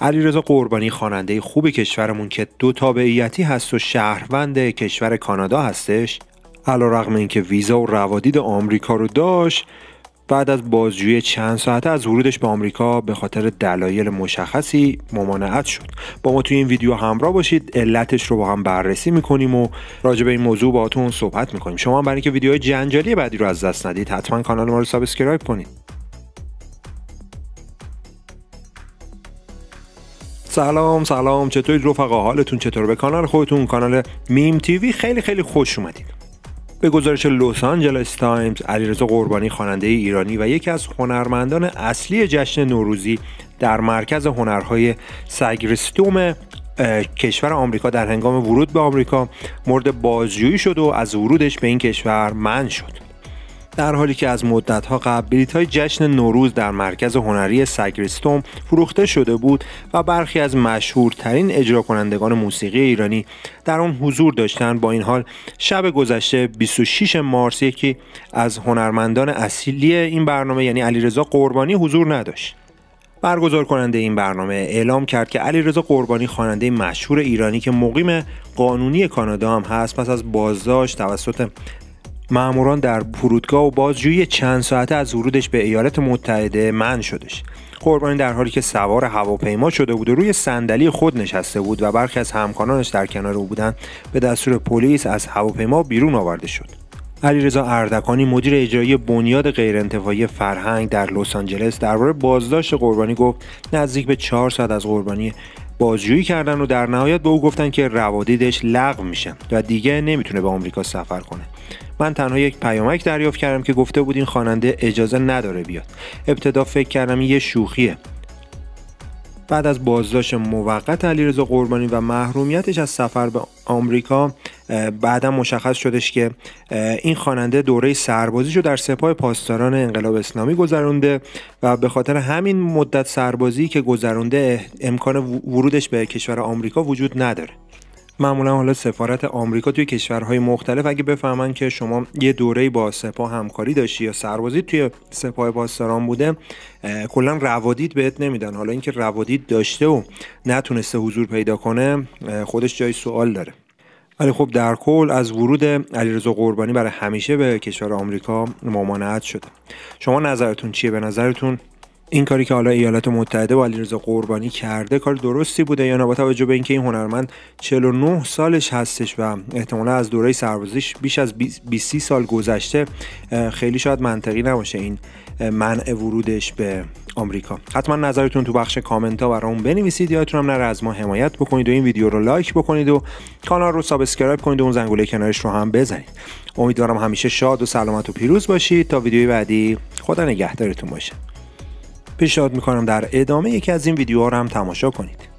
علیرضا قربانی خواننده خوب کشورمون که دو تابعیتی هست و شهروند کشور کانادا هستش. علیرغم اینکه ویزا و روادید آمریکا رو داشت بعد از بازجویی چند ساعته از ورودش به آمریکا به خاطر دلایل مشخصی ممانعت شد. با ما توی این ویدیو همراه باشید علتش رو با هم بررسی می‌کنیم و راجع به این موضوع باهاتون صحبت می‌کنیم. شما برای اینکه ویدیوهای جنجالی بعدی رو از دست ندید حتما کانال ما رو subscribe کنید. سلام سلام. چطورید رفقا؟ حالتون چطور؟ به کانال خودتون کانال میم TV خیلی خیلی خوش اومدید. به گزارش لس آنجلس تایمز علیرضا قربانی خواننده ایرانی و یکی از هنرمندان اصلی جشن نوروزی در مرکز هنرهای سگرستروم کشور آمریکا در هنگام ورود به آمریکا مورد بازجویی شد و از ورودش به این کشور منع شد. در حالی که از مدتها قبل بلیط های جشن نوروز در مرکز هنری سگرستروم فروخته شده بود و برخی از مشهورترین اجرا کنندگان موسیقی ایرانی در آن حضور داشتند با این حال شب گذشته 26 مارس یکی از هنرمندان اصیلی این برنامه یعنی علیرضا قربانی حضور نداشت. برگزار کننده این برنامه اعلام کرد که علیرضا قربانی خواننده مشهور ایرانی که مقیم قانونی کانادا هم هست پس از بازداشت توسط ماموران در فرودگاه و بازجویی چند ساعته از ورودش به ایالات متحده من شدش. قربانی در حالی که سوار هواپیما شده بود و روی صندلی خود نشسته بود و برخی از همکارانش در کنار او بودند به دستور پلیس از هواپیما بیرون آورده شد. علیرضا اردکانی مدیر اجرایی بنیاد غیرانتفاعی فرهنگ در لس آنجلس درباره بازداشت قربانی گفت نزدیک به چهار ساعت از قربانی بازجویی کردن و در نهایت به او گفتن که روادیدش لغو میشه و دیگه نمی‌تونه به آمریکا سفر کنه. من تنها یک پیامک دریافت کردم که گفته بود این خواننده اجازه نداره بیاد. ابتدا فکر کردم یه شوخیه. بعد از بازداشت موقت علیرضا قربانی و محرومیتش از سفر به آمریکا بعدا مشخص شدش که این خواننده دوره سربازیشو در سپاه پاسداران انقلاب اسلامی گذرونده و به خاطر همین مدت سربازی که گذرونده امکان ورودش به کشور آمریکا وجود نداره. معمولا حالا سفارت آمریکا توی کشورهای مختلف اگه بفهمن که شما یه دوره با سپاه همکاری داشتی یا سربازی توی سپاه پاسداران بوده کلا روادید بهت نمیدن. حالا اینکه روادید داشته و نتونسته حضور پیدا کنه خودش جای سوال داره. ولی خب در کل از ورود علیرضا قربانی برای همیشه به کشور آمریکا ممانعت شده. شما نظرتون چیه؟ به نظرتون این کاری که حالا ایالات متحده و علیرضا قربانی کرده کار درستی بوده یا نه؟ با توجه به اینکه این هنرمند 49 سالش هستش و احتمالا از دوره سربازیش بیش از 20 سال گذشته خیلی شاید منطقی نباشه این منع ورودش به آمریکا. حتما نظرتون تو بخش کامنت ها برامون بنویسید. یادتون هم نره از ما حمایت بکنید و این ویدیو رو like بکنید و کانال رو subscribe کنید و اون زنگوله کنارش رو هم بزنید. امیدوارم همیشه شاد و سلامت و پیروز باشید. تا ویدیوی بعدی خدا نگهدارتون باشه. پیشنهاد می‌کنم در ادامه یکی از این ویدیوها رو هم تماشا کنید.